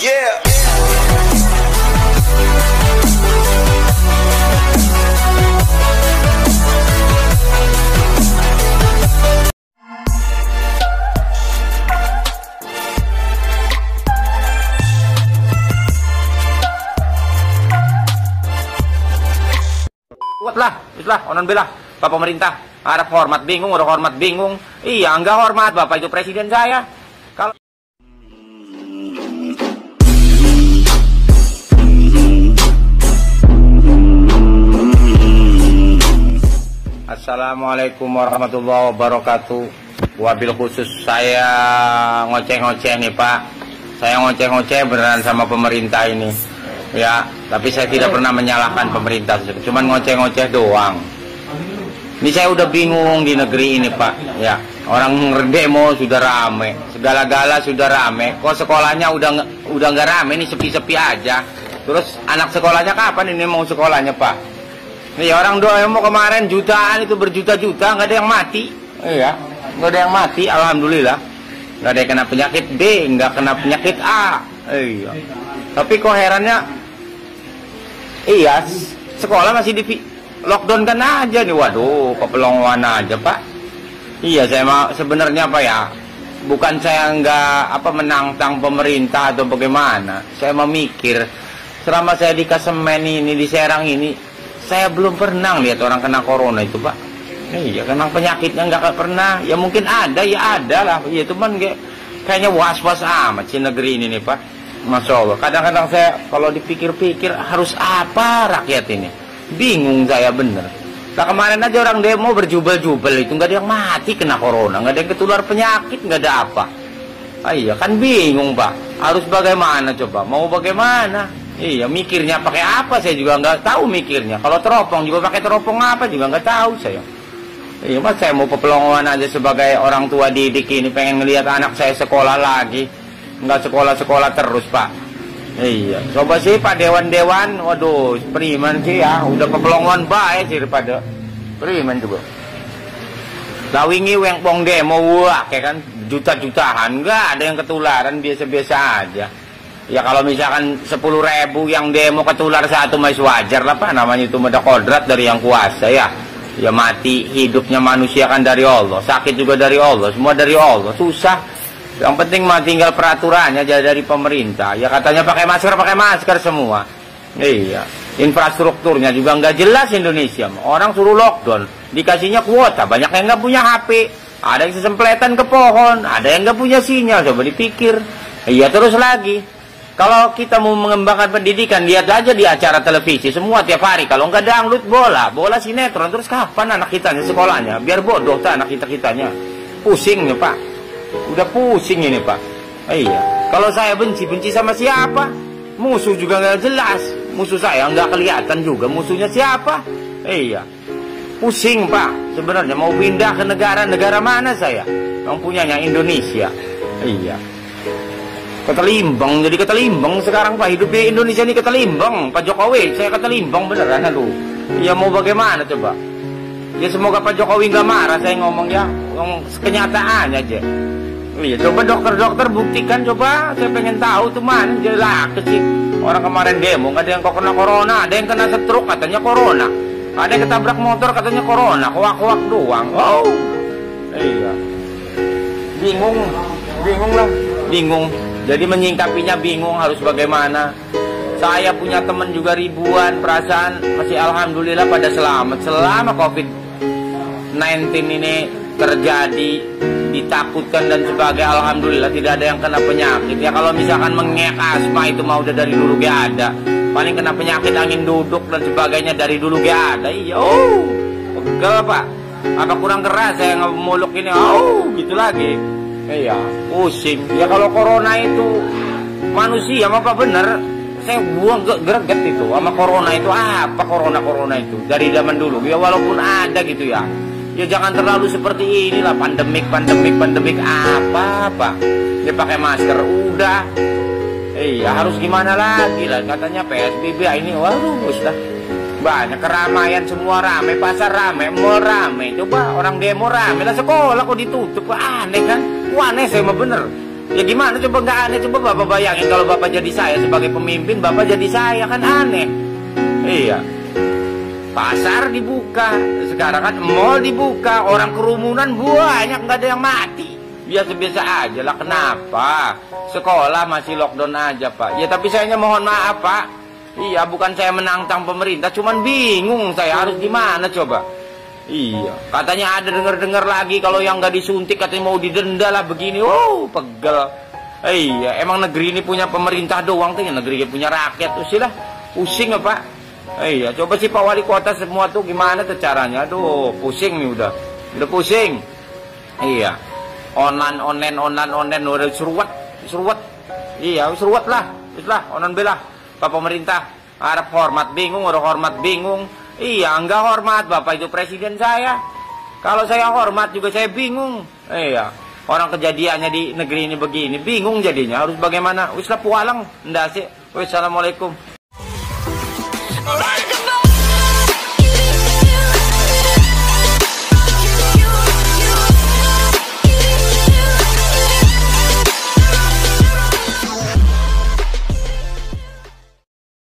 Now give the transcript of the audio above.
Yeah. Lah, itulah, onon belah. Pak pemerintah, harap hormat bingung, udah hormat bingung. Iya, enggak hormat, Bapak itu presiden saya. Assalamualaikum warahmatullahi wabarakatuh. Wabil khusus saya ngoceh-ngoceh nih Pak. Saya ngoceh-ngoceh beneran sama pemerintah ini. Ya, tapi saya tidak pernah menyalahkan pemerintah. Cuman ngoceh-ngoceh doang. Ini saya udah bingung di negeri ini Pak. Ya, orang demo sudah rame, segala-gala sudah rame. Kok sekolahnya udah udah nggak rame, ini sepi-sepi aja. Terus anak sekolahnya kapan ini mau sekolahnya Pak? Iya orang demo kemarin jutaan itu berjuta-juta nggak ada yang mati. Iya, nggak ada yang mati. Alhamdulillah. Nggak ada yang kena penyakit B, nggak kena penyakit A. Iya. Tapi kok herannya, iya sekolah masih di lockdown kan aja nih. Waduh, kepelongoan aja Pak. Iya, saya mau sebenarnya apa ya? Bukan saya nggak apa menantang pemerintah atau bagaimana. Saya memikir selama saya di Kasemen ini di Serang ini, saya belum pernah lihat orang kena corona itu Pak. Iya, kena penyakitnya nggak pernah. Ya mungkin ada, ya ada lah. Iya, cuman kayak kayaknya was-was amat sih negeri ini nih Pak. Masya Allah. Kadang-kadang saya kalau dipikir-pikir harus apa rakyat ini? Bingung saya bener. Nah kemarin aja orang demo berjubel-jubel itu nggak ada yang mati kena corona, nggak ada yang ketular penyakit, nggak ada apa. Ah, iya kan bingung pak, harus bagaimana coba? Mau bagaimana? Iya mikirnya pakai apa saya juga nggak tahu mikirnya. Kalau teropong juga pakai teropong apa juga nggak tahu saya. Iya mas saya mau pepelongoan aja sebagai orang tua didik ini pengen ngelihat anak saya sekolah lagi, nggak sekolah-sekolah terus pak. Iya, coba sih Pak Dewan-Dewan, waduh, Priman sih ya, udah pepelongoan baik sih daripada Priman juga. Lawingi weng pong demo wah kayak kan juta-jutaan enggak ada yang ketularan biasa-biasa aja. Ya kalau misalkan 10 ribu yang demo ketular satu masih wajar lah pak namanya itu meda kodrat dari yang kuasa ya. Ya mati hidupnya manusia kan dari Allah, sakit juga dari Allah, semua dari Allah, susah. Yang penting mah tinggal peraturannya jadi dari pemerintah. Ya katanya pakai masker, pakai masker semua. Iya. Infrastrukturnya juga nggak jelas Indonesia. Orang suruh lockdown, dikasihnya kuota. Banyak yang nggak punya HP. Ada yang sesempletan ke pohon, ada yang nggak punya sinyal. Coba dipikir. Iya terus lagi. Kalau kita mau mengembangkan pendidikan, lihat aja di acara televisi semua tiap hari. Kalau nggak dangdut bola, bola sinetron, terus kapan anak kitanya sekolahnya? Biar bodoh tak anak kita kitanya. Pusing nih pak. Udah pusing ini pak. Iya. Kalau saya benci, benci sama siapa? Musuh juga nggak jelas. Musuh saya nggak kelihatan juga. Musuhnya siapa? Iya. Pusing pak. Sebenarnya mau pindah ke negara-negara mana saya? Yang punyanya Indonesia. Iya. Ketelimbang, jadi ketelimbang sekarang Pak hidup di Indonesia ini ketelimbang Pak Jokowi, saya ketelimbang beneran aduh. Ya mau bagaimana coba? Ya semoga Pak Jokowi nggak marah saya ngomong ya. Ngomong kenyataan aja. Iya coba dokter-dokter buktikan coba. Saya pengen tahu tuh jelas sih. Orang kemarin demo nggak ada yang kena corona. Ada yang kena stroke katanya corona. Ada yang ketabrak motor katanya corona. Kuak-kuak doang. Oh Iya. Bingung. Bingung lah. Bingung jadi menyingkapinya bingung harus bagaimana. Saya punya teman juga ribuan perasaan masih alhamdulillah pada selamat. Selama covid 19 ini terjadi ditakutkan dan sebagai alhamdulillah tidak ada yang kena penyakit. Ya kalau misalkan mengek asma itu mau udah dari dulu gak ada. Paling kena penyakit angin duduk dan sebagainya dari dulu gak ada. Iya oh pegel pak. Apa kurang keras saya ngemuluk ini. Oh gitu lagi iya. Pusing. Ya kalau corona itu manusia apa bener? Saya buang ge- greget itu sama corona itu. Apa corona corona itu? Dari zaman dulu. Ya walaupun ada gitu ya. Ya jangan terlalu seperti inilah. Pandemik pandemik pandemik. Apa apa dia pakai masker. Udah. Iya harus gimana lagi lah. Katanya psbb ini. Waduh banyak keramaian semua rame pasar rame mall rame coba orang demo rame lah sekolah kok ditutup aneh kan Wah, aneh saya mah bener Ya gimana coba nggak aneh coba bapak bayangin kalau bapak jadi saya sebagai pemimpin bapak jadi saya kan aneh. Iya. Pasar dibuka, sekarang kan mall dibuka, orang kerumunan banyak nggak ada yang mati. Biasa-biasa aja lah kenapa? Sekolah masih lockdown aja pak. Ya tapi saya mohon maaf pak. Iya bukan saya menantang pemerintah, cuman bingung saya harus gimana coba. Iya, katanya ada dengar-dengar lagi kalau yang nggak disuntik katanya mau didenda lah begini. Oh, pegel. Iya, emang negeri ini punya pemerintah doang tuh, ya negeri ini punya rakyat tuh sih lah. Pusing apa? Iya, coba sih Pak Wali Kota semua tuh gimana tuh caranya? Aduh, pusing nih udah. Udah pusing. Iya. Online, online, online, online udah seruat, seruat. Iya, seruat lah. Wis lah, onan belah. Pak pemerintah harap hormat bingung, udah hormat bingung Iya, enggak hormat, Bapak itu presiden saya. Kalau saya hormat juga saya bingung. Iya, orang kejadiannya di negeri ini begini, bingung jadinya. Harus bagaimana? Wis lah pualang, ndak sih. Wassalamualaikum.